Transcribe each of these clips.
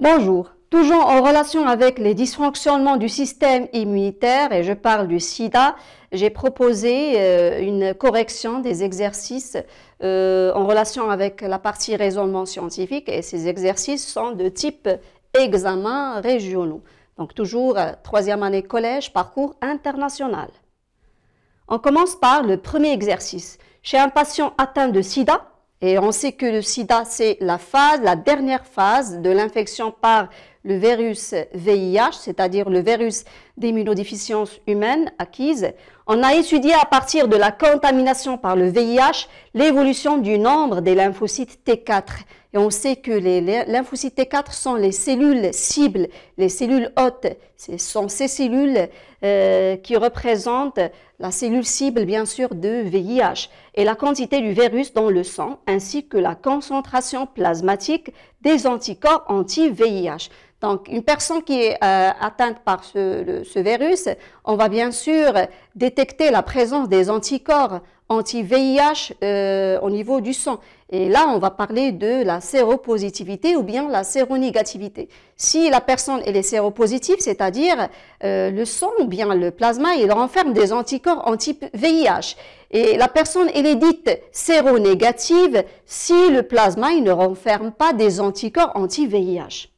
Bonjour. Toujours en relation avec les dysfonctionnements du système immunitaire, et je parle du sida, j'ai proposé euh, une correction des exercices euh, en relation avec la partie raisonnement scientifique, et ces exercices sont de type examen régionaux. Donc toujours euh, troisième année collège, parcours international. On commence par le premier exercice. Chez un patient atteint de sida, et on sait que le sida, c'est la phase, la dernière phase de l'infection par le virus VIH, c'est-à-dire le virus d'immunodéficience humaine acquise. On a étudié à partir de la contamination par le VIH l'évolution du nombre des lymphocytes T4. Et on sait que les lymphocytes T4 sont les cellules cibles, les cellules hôtes. Ce sont ces cellules euh, qui représentent la cellule cible, bien sûr, de VIH et la quantité du virus dans le sang, ainsi que la concentration plasmatique des anticorps anti-VIH. Donc, une personne qui est euh, atteinte par ce, virus, on va bien sûr détecter la présence des anticorps anti-VIH euh, au niveau du sang. Et là, on va parler de la séropositivité ou bien la séronégativité. Si la personne est séropositive, c'est-à-dire euh, le sang ou bien le plasma, il renferme des anticorps anti-VIH. Et la personne, elle est dite séronégative si le plasma, il ne renferme pas des anticorps anti-VIH.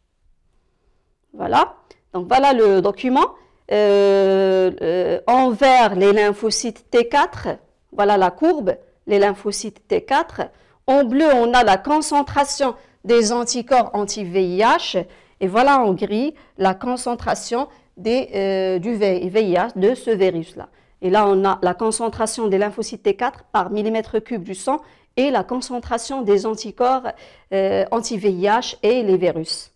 Voilà. Donc voilà le document. Euh, euh, en vert, les lymphocytes T4. Voilà la courbe, les lymphocytes T4. En bleu, on a la concentration des anticorps anti-VIH. Et voilà en gris la concentration euh, du VIH, de ce virus-là. Et là, on a la concentration des lymphocytes T4 par millimètre cube du sang et la concentration des anticorps anti-VIH et les virus.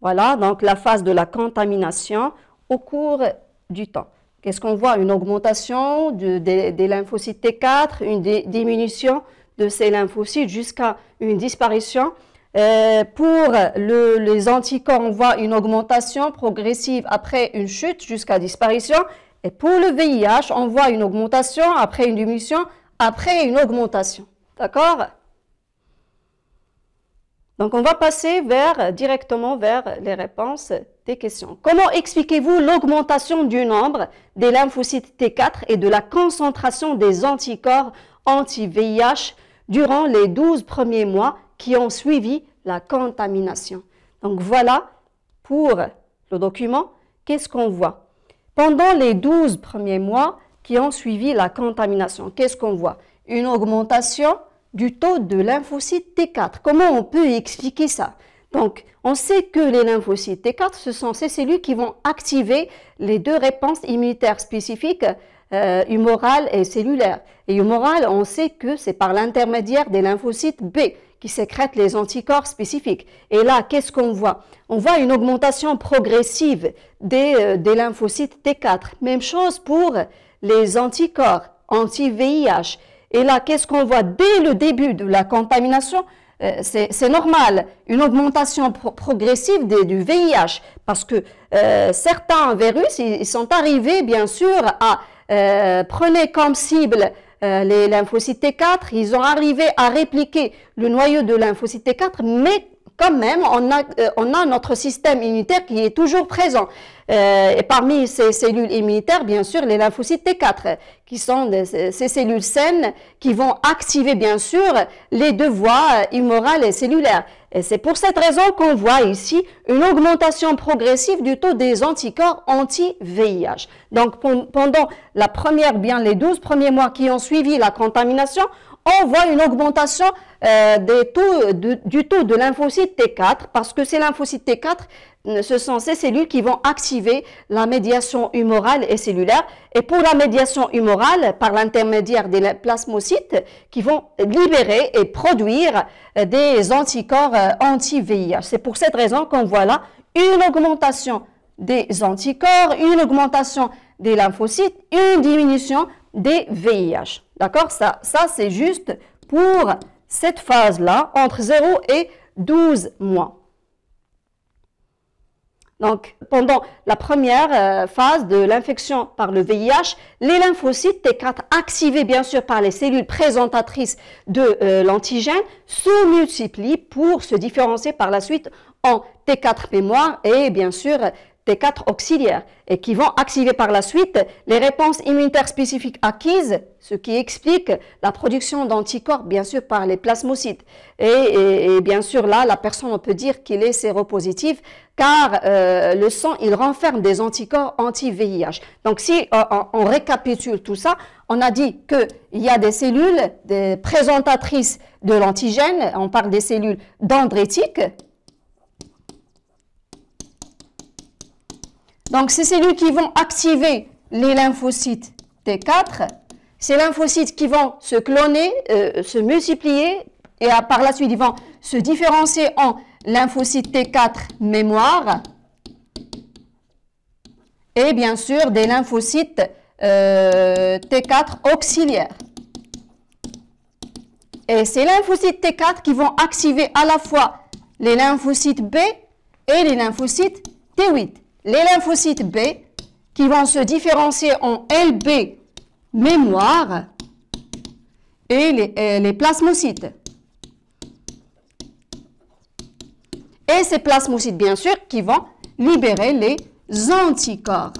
Voilà, donc la phase de la contamination au cours du temps. Qu'est-ce qu'on voit? Une augmentation des lymphocytes T4, une diminution de ces lymphocytes jusqu'à une disparition. Euh, pour les anticorps, on voit une augmentation progressive après une chute jusqu'à disparition. Et pour le VIH, on voit une augmentation après une diminution, après une augmentation. D'accord? Donc, on va passer directement vers les réponses des questions. Comment expliquez-vous l'augmentation du nombre des lymphocytes T4 et de la concentration des anticorps anti-VIH durant les 12 premiers mois qui ont suivi la contamination? Donc, voilà pour le document, qu'est-ce qu'on voit? Pendant les 12 premiers mois qui ont suivi la contamination, qu'est-ce qu'on voit? Une augmentation du taux de lymphocytes T4. Comment on peut expliquer ça? Donc, on sait que les lymphocytes T4, ce sont ces cellules qui vont activer les deux réponses immunitaires spécifiques, euh, humorales et cellulaires. Et humorales, on sait que c'est par l'intermédiaire des lymphocytes B qui sécrètent les anticorps spécifiques. Et là, qu'est-ce qu'on voit? On voit une augmentation progressive des, euh, des lymphocytes T4. Même chose pour les anticorps anti-VIH. Et là, qu'est-ce qu'on voit dès le début de la contamination euh, c'est normal, une augmentation progressive du VIH, parce que euh, certains virus, ils, sont arrivés, bien sûr, à euh, prendre comme cible les lymphocytes T4, ils ont arrivé à répliquer le noyau de lymphocytes T4, mais quand même, on a, on a notre système immunitaire qui est toujours présent. Euh, et parmi ces cellules immunitaires, bien sûr, les lymphocytes T4, qui sont ces cellules saines qui vont activer, bien sûr, les deux voies immorales et cellulaires. Et c'est pour cette raison qu'on voit ici une augmentation progressive du taux des anticorps anti-VIH. Donc, pendant la première, bien les 12 premiers mois qui ont suivi la contamination, on voit une augmentation euh, du taux de lymphocytes T4 parce que ces lymphocytes T4 ce sont ces cellules qui vont activer la médiation humorale et cellulaire. Et pour la médiation humorale, par l'intermédiaire des plasmocytes qui vont libérer et produire euh, des anticorps euh, anti-VIH. C'est pour cette raison qu'on voit là une augmentation des anticorps, une augmentation des lymphocytes, une diminution des VIH. D'accord? Ça, ça c'est juste pour cette phase-là, entre 0 et 12 mois. Donc, pendant la première euh, phase de l'infection par le VIH, les lymphocytes T4 activés bien sûr par les cellules présentatrices de euh, l'antigène se multiplient pour se différencier par la suite en T4 mémoire et bien sûr T4 auxiliaires et qui vont activer par la suite les réponses immunitaires spécifiques acquises, ce qui explique la production d'anticorps bien sûr par les plasmocytes. Et, bien sûr là, la personne on peut dire qu'il est séropositif car euh, le sang il renferme des anticorps anti-VIH. Donc si euh, on, récapitule tout ça, on a dit qu'il y a des cellules des présentatrices de l'antigène, on parle des cellules dendritiques Donc, ces cellules qui vont activer les lymphocytes T4, ces lymphocytes qui vont se cloner, euh, se multiplier, et par la suite, ils vont se différencier en lymphocytes T4 mémoire et bien sûr des lymphocytes euh, T4 auxiliaires. Et ces lymphocytes T4 qui vont activer à la fois les lymphocytes B et les lymphocytes T8 les lymphocytes B qui vont se différencier en LB mémoire et les, plasmocytes. Et ces plasmocytes, bien sûr, qui vont libérer les anticorps.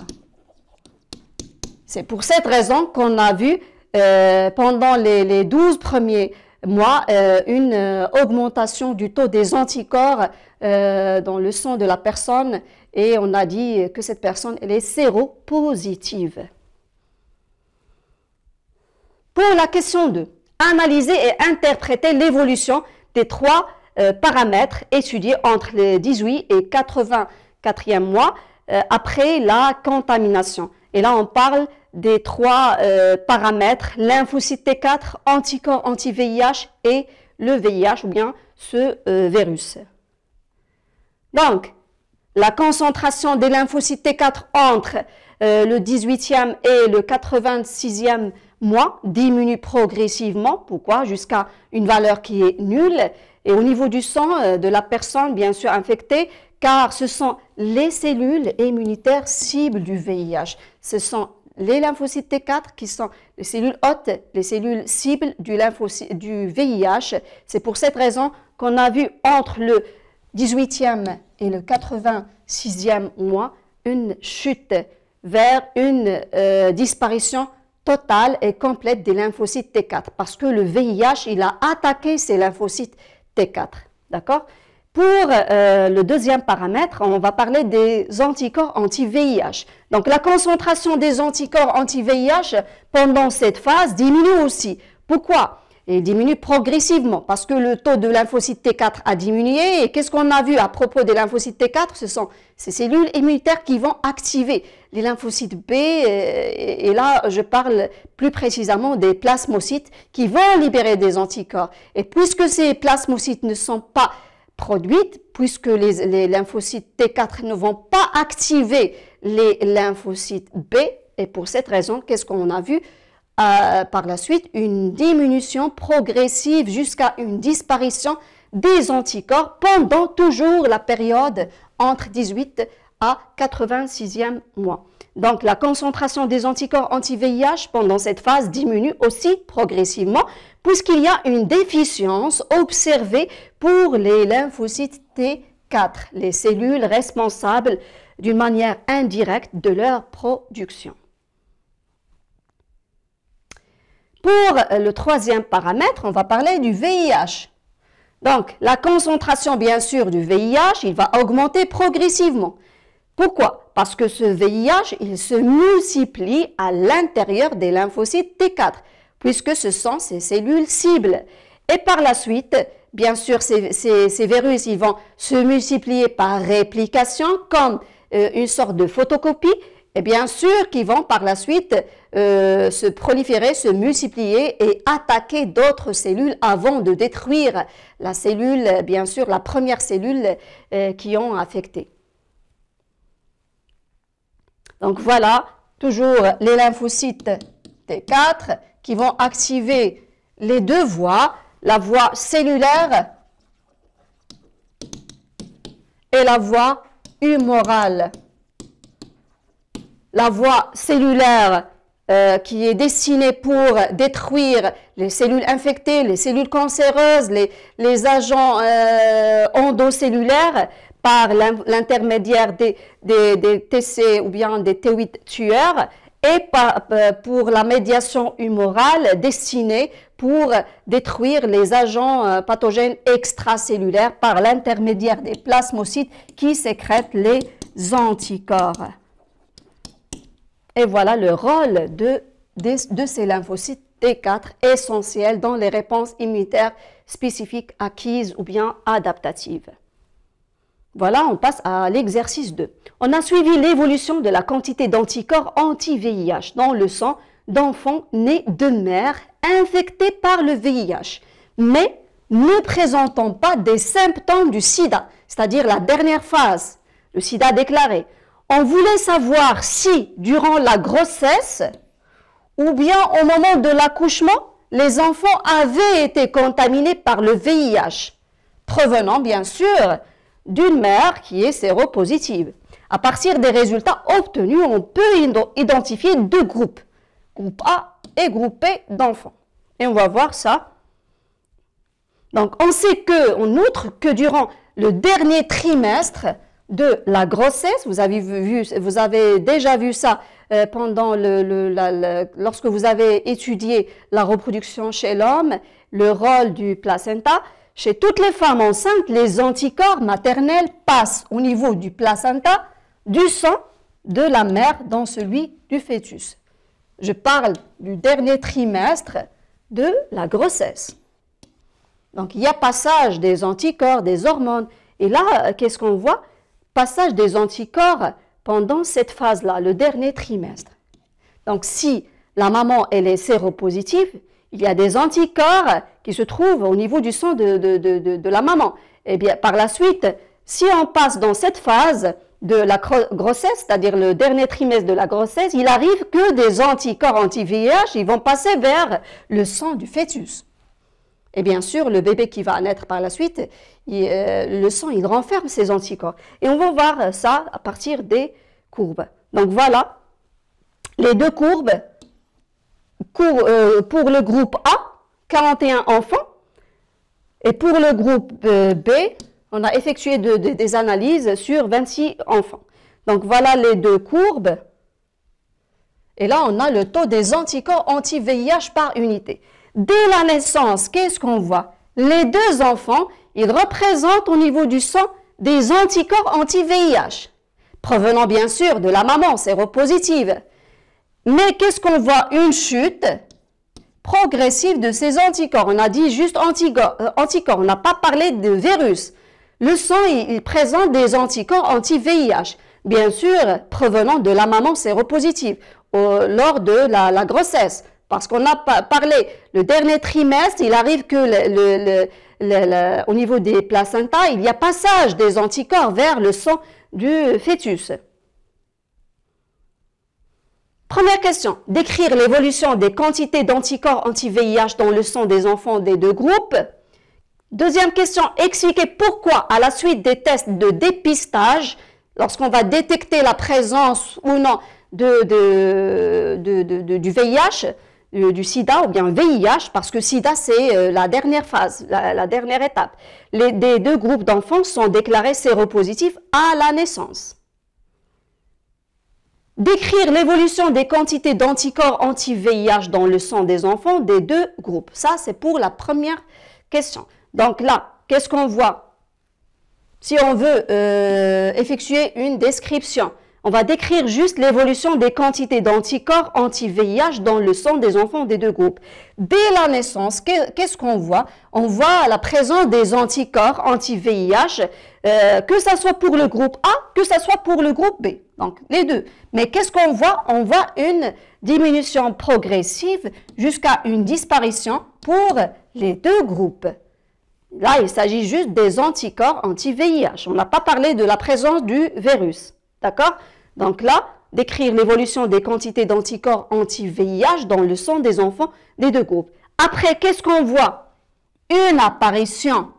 C'est pour cette raison qu'on a vu euh, pendant les, les 12 premiers mois euh, une euh, augmentation du taux des anticorps dans le sang de la personne et on a dit que cette personne elle est séropositive. Pour la question 2, analyser et interpréter l'évolution des trois euh, paramètres étudiés entre les 18 et 84e mois euh, après la contamination. Et là, on parle des trois euh, paramètres, lymphocyte T4, anticorps anti-VIH et le VIH ou bien ce virus. Donc, la concentration des lymphocytes T4 entre euh, le 18e et le 86e mois diminue progressivement. Pourquoi? Jusqu'à une valeur qui est nulle. Et au niveau du sang euh, de la personne, bien sûr infectée, car ce sont les cellules immunitaires cibles du VIH. Ce sont les lymphocytes T4 qui sont les cellules hôtes, les cellules cibles du, du VIH. C'est pour cette raison qu'on a vu entre le 18e et le 86e mois une chute vers une euh, disparition totale et complète des lymphocytes T4 parce que le VIH, il a attaqué ces lymphocytes T4. D'accord? Pour euh, le deuxième paramètre, on va parler des anticorps anti-VIH. Donc la concentration des anticorps anti-VIH pendant cette phase diminue aussi. Pourquoi? Diminue progressivement parce que le taux de lymphocyte T4 a diminué. Et qu'est-ce qu'on a vu à propos des lymphocytes T4 Ce sont ces cellules immunitaires qui vont activer les lymphocytes B. Et là, je parle plus précisément des plasmocytes qui vont libérer des anticorps. Et puisque ces plasmocytes ne sont pas produites, puisque les, les lymphocytes T4 ne vont pas activer les lymphocytes B, et pour cette raison, qu'est-ce qu'on a vu? Par la suite une diminution progressive jusqu'à une disparition des anticorps pendant toujours la période entre 18 à 86e mois. Donc la concentration des anticorps anti-VIH pendant cette phase diminue aussi progressivement puisqu'il y a une déficience observée pour les lymphocytes T4, les cellules responsables d'une manière indirecte de leur production. Pour le troisième paramètre, on va parler du VIH. Donc, la concentration, bien sûr, du VIH, il va augmenter progressivement. Pourquoi? Parce que ce VIH, il se multiplie à l'intérieur des lymphocytes T4, puisque ce sont ces cellules cibles. Et par la suite, bien sûr, ces, ces, virus, ils vont se multiplier par réplication, comme euh, une sorte de photocopie, et bien sûr qu'ils vont par la suite euh, se proliférer, se multiplier et attaquer d'autres cellules avant de détruire la cellule, bien sûr, la première cellule euh, qui ont affecté. Donc voilà, toujours les lymphocytes T4 qui vont activer les deux voies, la voie cellulaire et la voie humorale la voie cellulaire euh, qui est destinée pour détruire les cellules infectées, les cellules cancéreuses, les, agents euh, endocellulaires. par l'intermédiaire des, des, TC ou bien des T8 tueurs et euh, pour la médiation humorale destinée pour détruire les agents pathogènes extracellulaires par l'intermédiaire des plasmocytes qui sécrètent les anticorps. Et voilà le rôle de, ces lymphocytes T4 essentiels dans les réponses immunitaires spécifiques acquises ou bien adaptatives. Voilà, on passe à l'exercice 2. On a suivi l'évolution de la quantité d'anticorps anti-VIH dans le sang d'enfants nés de mères infectés par le VIH, mais ne présentant pas des symptômes du sida, c'est-à-dire la dernière phase, le sida déclaré. On voulait savoir si, durant la grossesse ou bien au moment de l'accouchement, les enfants avaient été contaminés par le VIH, provenant bien sûr d'une mère qui est séropositive. À partir des résultats obtenus, on peut identifier deux groupes, groupe A et groupe B d'enfants. Et on va voir ça. Donc, on sait que, en outre, que durant le dernier trimestre de la grossesse, vous avez, déjà vu ça euh, pendant lorsque vous avez étudié la reproduction chez l'homme, le rôle du placenta, chez toutes les femmes enceintes, les anticorps maternels passent au niveau du placenta, du sang de la mère dans celui du fœtus. Je parle du dernier trimestre de la grossesse. Donc il y a passage des anticorps, des hormones. Et là, qu'est-ce qu'on voit? Passage des anticorps pendant cette phase-là, le dernier trimestre. Donc si la maman, est séropositive, il y a des anticorps qui se trouvent au niveau du sang de, de, la maman. Et eh bien, par la suite, si on passe dans cette phase de la grossesse, c'est-à-dire le dernier trimestre de la grossesse, il arrive que des anticorps anti-VIH, ils vont passer vers le sang du fœtus. Et bien sûr, le bébé qui va naître par la suite, euh, le sang, il renferme ces anticorps. Et on va voir ça à partir des courbes. Donc voilà, les deux courbes euh, pour le groupe A, 41 enfants. Et pour le groupe euh, B, on a effectué des analyses sur 26 enfants. Donc voilà les deux courbes. Et là, on a le taux des anticorps anti-VIH par unité. Dès la naissance, qu'est-ce qu'on voit? Les deux enfants, ils représentent au niveau du sang des anticorps anti-VIH, provenant bien sûr de la maman séropositive. Mais qu'est-ce qu'on voit? Une chute progressive de ces anticorps. On a dit juste euh, anticorps, on n'a pas parlé de virus. Le sang, il, présente des anticorps anti-VIH, bien sûr provenant de la maman séropositive lors de la, grossesse. Parce qu'on a parlé, le dernier trimestre, il arrive que au niveau des placentas, il y a passage des anticorps vers le sang du fœtus. Première question, décrire l'évolution des quantités d'anticorps anti-VIH dans le sang des enfants des deux groupes. Deuxième question, expliquer pourquoi à la suite des tests de dépistage, lorsqu'on va détecter la présence ou non du VIH, du sida ou bien VIH, parce que sida c'est euh, la dernière phase, la, dernière étape. Les deux groupes d'enfants sont déclarés séropositifs à la naissance décrire l'évolution des quantités d'anticorps anti-VIH dans le sang des enfants des deux groupes. Ça, c'est pour la première question. Donc là, qu'est-ce qu'on voit? Si on veut euh, effectuer une description, on va décrire juste l'évolution des quantités d'anticorps anti-VIH dans le sang des enfants des deux groupes. Dès la naissance, qu'est-ce qu'on voit? On voit la présence des anticorps anti-VIH, euh, que ce soit pour le groupe A, que ce soit pour le groupe B. Donc, les deux. Mais qu'est-ce qu'on voit? On voit une diminution progressive jusqu'à une disparition pour les deux groupes. Là, il s'agit juste des anticorps anti-VIH. On n'a pas parlé de la présence du virus. D'accord? Donc là, décrire l'évolution des quantités d'anticorps anti-VIH dans le sang des enfants des deux groupes. Après, qu'est-ce qu'on voit? Une apparition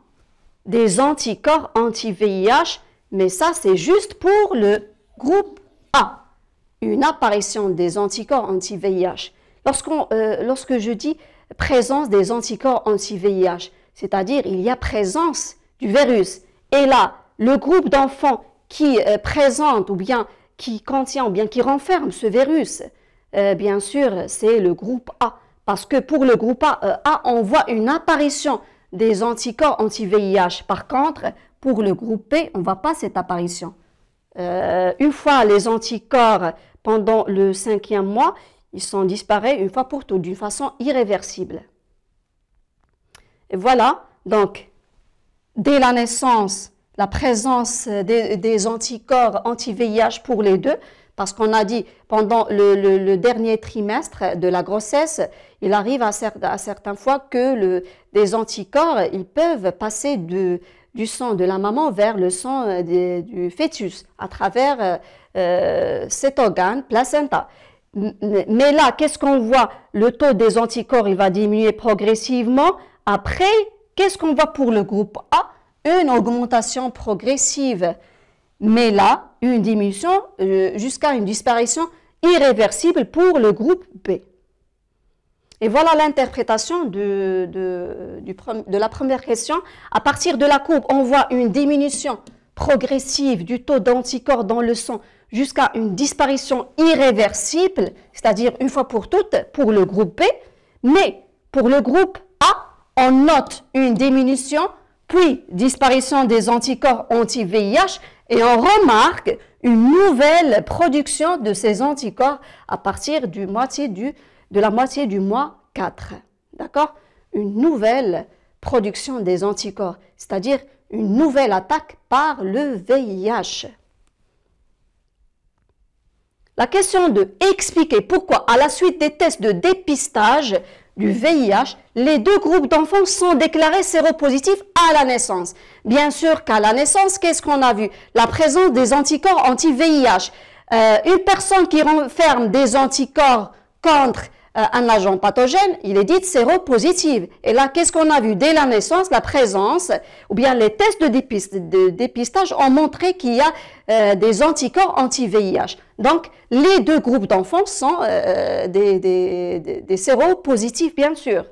des anticorps anti-VIH, mais ça, c'est juste pour le groupe A. Une apparition des anticorps anti-VIH. Euh, lorsque je dis présence des anticorps anti-VIH, c'est-à-dire il y a présence du virus. Et là, le groupe d'enfants qui euh, présente ou bien qui contient ou bien qui renferme ce virus, euh, bien sûr, c'est le groupe A. Parce que pour le groupe A, euh, on voit une apparition des anticorps anti-VIH. Par contre, pour le groupe B, on ne voit pas cette apparition. une fois les anticorps pendant le cinquième mois, ils sont disparus une fois pour toutes, d'une façon irréversible. Et voilà, donc, dès la naissance, la présence des, anticorps anti-VIH pour les deux, parce qu'on a dit pendant le, dernier trimestre de la grossesse, il arrive à, certaines fois que des anticorps, ils peuvent passer du sang de la maman vers le sang euh, du fœtus à travers euh, euh, cet organe, placenta. Mais là, qu'est-ce qu'on voit? Le taux des anticorps, il va diminuer progressivement. Après, qu'est-ce qu'on voit pour le groupe A? Une augmentation progressive. Mais là, une diminution euh, jusqu'à une disparition irréversible pour le groupe B. Et voilà l'interprétation de, de, la première question. À partir de la courbe, on voit une diminution progressive du taux d'anticorps dans le sang jusqu'à une disparition irréversible, c'est-à-dire une fois pour toutes pour le groupe B, mais pour le groupe A, on note une diminution, puis disparition des anticorps anti-VIH et on remarque une nouvelle production de ces anticorps à partir du moitié du, de la moitié du mois 4. D'accord? Une nouvelle production des anticorps, c'est-à-dire une nouvelle attaque par le VIH. La question de expliquer pourquoi, à la suite des tests de dépistage du VIH, les deux groupes d'enfants sont déclarés séropositifs à la naissance. Bien sûr qu'à la naissance, qu'est-ce qu'on a vu? La présence des anticorps anti-VIH. Euh, une personne qui renferme des anticorps contre un agent pathogène, il est dit séropositive. Et là, qu'est-ce qu'on a vu Dès la naissance, la présence, ou bien les tests de, dépistage ont montré qu'il y a euh, des anticorps anti-VIH. Donc, les deux groupes d'enfants sont euh, des, séropositifs, bien sûr.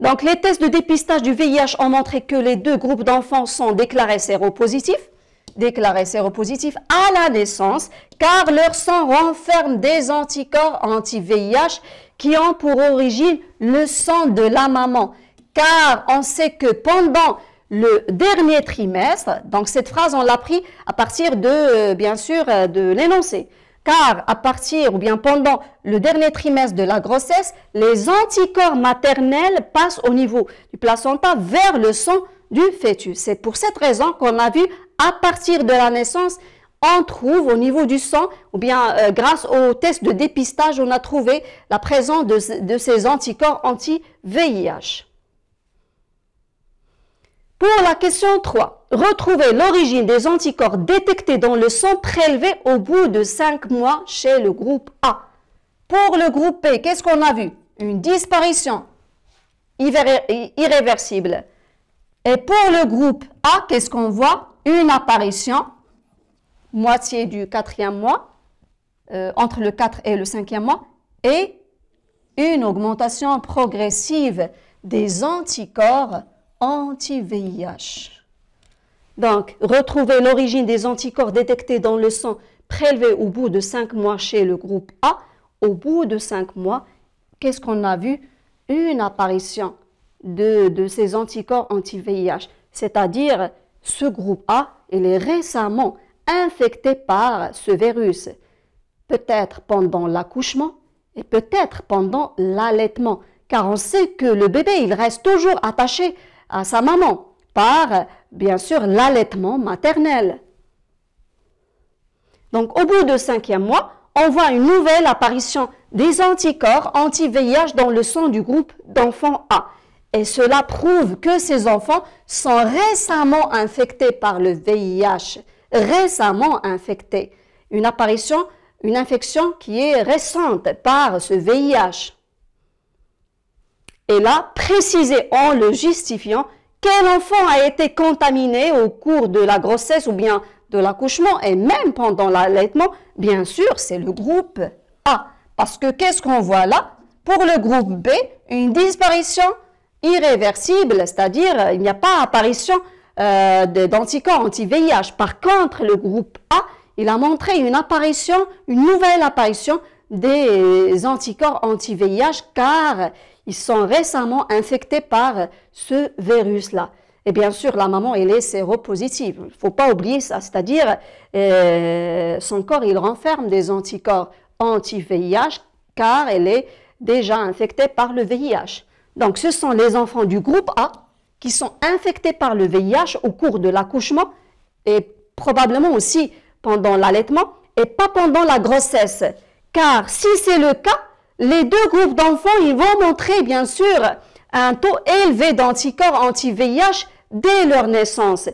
Donc, les tests de dépistage du VIH ont montré que les deux groupes d'enfants sont déclarés séropositifs déclarés séropositifs à la naissance car leur sang renferme des anticorps anti-VIH qui ont pour origine le sang de la maman. Car on sait que pendant le dernier trimestre, donc cette phrase on l'a pris à partir de, euh, bien sûr, euh, de l'énoncé. Car à partir ou bien pendant le dernier trimestre de la grossesse, les anticorps maternels passent au niveau du placenta vers le sang du fœtus. C'est pour cette raison qu'on a vu à partir de la naissance, on trouve au niveau du sang, ou bien euh, grâce au test de dépistage, on a trouvé la présence de, ces anticorps anti-VIH. Pour la question 3, retrouver l'origine des anticorps détectés dans le sang prélevé au bout de 5 mois chez le groupe A. Pour le groupe B, qu'est-ce qu'on a vu? Une disparition irréversible. Et pour le groupe A, qu'est-ce qu'on voit? Une apparition, moitié du quatrième mois, euh, entre le 4 et le cinquième mois, et une augmentation progressive des anticorps anti-VIH. Donc, retrouver l'origine des anticorps détectés dans le sang prélevé au bout de 5 mois chez le groupe A. Au bout de 5 mois, qu'est-ce qu'on a vu? Une apparition de, ces anticorps anti-VIH, c'est-à-dire ce groupe A, il est récemment infecté par ce virus, peut-être pendant l'accouchement et peut-être pendant l'allaitement, car on sait que le bébé, il reste toujours attaché à sa maman par, bien sûr, l'allaitement maternel. Donc, au bout de cinquième mois, on voit une nouvelle apparition des anticorps anti-VIH dans le sang du groupe d'enfants A. Et cela prouve que ces enfants sont récemment infectés par le VIH, récemment infectés. Une apparition, une infection qui est récente par ce VIH. Et là, préciser en le justifiant quel enfant a été contaminé au cours de la grossesse ou bien de l'accouchement et même pendant l'allaitement, bien sûr, c'est le groupe A. Parce que qu'est-ce qu'on voit là? Pour le groupe B, une disparition irréversible, c'est-à-dire il n'y a pas apparition d'anticorps anti-VIH. Par contre, le groupe A, il a montré une apparition, une nouvelle apparition des anticorps anti-VIH car ils sont récemment infectés par ce virus-là. Et bien sûr, la maman, elle est séropositive. Il ne faut pas oublier ça. C'est-à-dire, euh, son corps, il renferme des anticorps anti-VIH car elle est déjà infectée par le VIH. Donc, ce sont les enfants du groupe A qui sont infectés par le VIH au cours de l'accouchement et probablement aussi pendant l'allaitement et pas pendant la grossesse. Car si c'est le cas, les deux groupes d'enfants, ils vont montrer bien sûr un taux élevé d'anticorps anti-VIH dès leur naissance.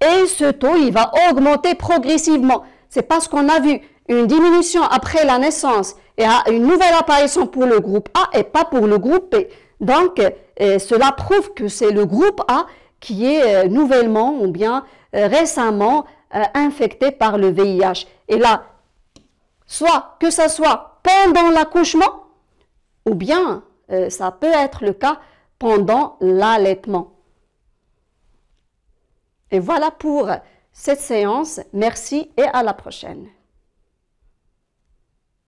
Et ce taux, il va augmenter progressivement. C'est parce qu'on a vu une diminution après la naissance et une nouvelle apparition pour le groupe A et pas pour le groupe B. Donc, euh, cela prouve que c'est le groupe A qui est euh, nouvellement ou bien euh, récemment infecté par le VIH. Et là, soit que ce soit pendant l'accouchement, ou bien ça peut être le cas pendant l'allaitement. Et voilà pour cette séance. Merci et à la prochaine.